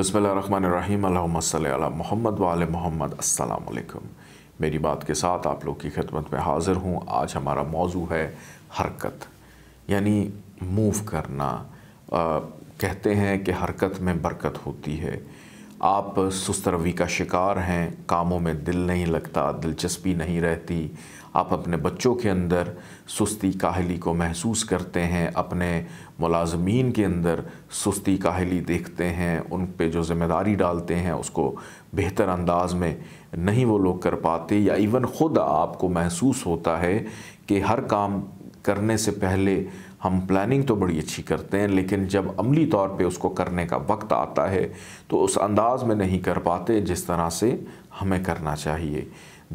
بسم اللہ الرحمن الرحیم اللہم صلی علی محمد وآل محمد السلام علیکم میری بات کے ساتھ آپ لوگ کی خدمت میں حاضر ہوں۔ آج ہمارا موضوع ہے حرکت یعنی موو کرنا۔ کہتے ہیں کہ حرکت میں برکت ہوتی ہے۔ آپ سست روی کا شکار ہیں، کاموں میں دل نہیں لگتا، دلچسپی نہیں رہتی۔ آپ اپنے بچوں کے اندر سستی کاہلی کو محسوس کرتے ہیں، اپنے ملازمین کے اندر سستی کاہلی دیکھتے ہیں، ان پہ جو ذمہ داری ڈالتے ہیں، اس کو بہتر انداز میں نہیں وہ لوگ کر پاتے۔ یا ایون خود آپ کو محسوس ہوتا ہے کہ ہر کام کرنے سے پہلے ہم پلاننگ تو بڑی اچھی کرتے ہیں، لیکن جب عملی طور پہ اس کو کرنے کا وقت آتا ہے تو اس انداز میں نہیں کر پاتے جس طرح سے ہمیں کرنا چاہیے۔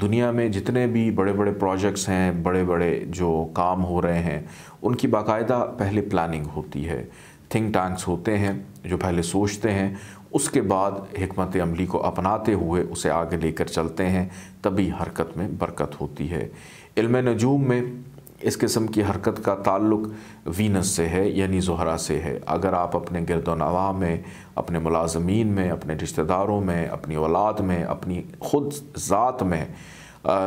دنیا میں جتنے بھی بڑے بڑے پروجیکٹس ہیں، بڑے بڑے جو کام ہو رہے ہیں، ان کی باقاعدہ پہلے پلاننگ ہوتی ہے۔ تھنک ٹانکس ہوتے ہیں جو پہلے سوچتے ہیں، اس کے بعد حکمت عملی کو اپناتے ہوئے اسے آگے لے کر چلتے ہیں۔ تبھی حرکت میں برکت ہوتی ہے۔ علم نجوم میں اس قسم کی حرکت کا تعلق وینس سے ہے یعنی زہرہ سے ہے۔ اگر آپ اپنے گرد و نواح میں، اپنے ملازمین میں، اپنے رشتہ داروں میں، اپنی اولاد میں، اپنی خود ذات میں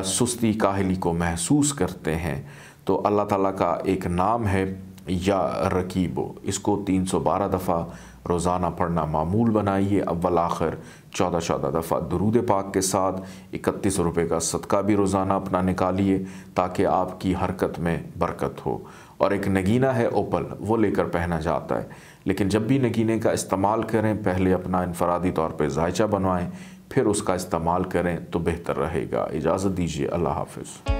سستی کاہلی کو محسوس کرتے ہیں، تو اللہ تعالیٰ کا ایک نام ہے یا رکیبو اس کو تین سو بارہ دفعہ روزانہ پڑھنا معمول بنائیے، اول آخر چودہ چودہ دفعہ درود پاک کے ساتھ اکتیس روپے کا صدقہ بھی روزانہ اپنا نکالیے تاکہ آپ کی حرکت میں برکت ہو۔ اور ایک نگینہ ہے اوپل، وہ لے کر پہنا جاتا ہے۔ لیکن جب بھی نگینے کا استعمال کریں، پہلے اپنا انفرادی طور پہ ذائچہ بنوائیں، پھر اس کا استعمال کریں تو بہتر رہے گا۔ اجازت دیجیے اللہ حافظ۔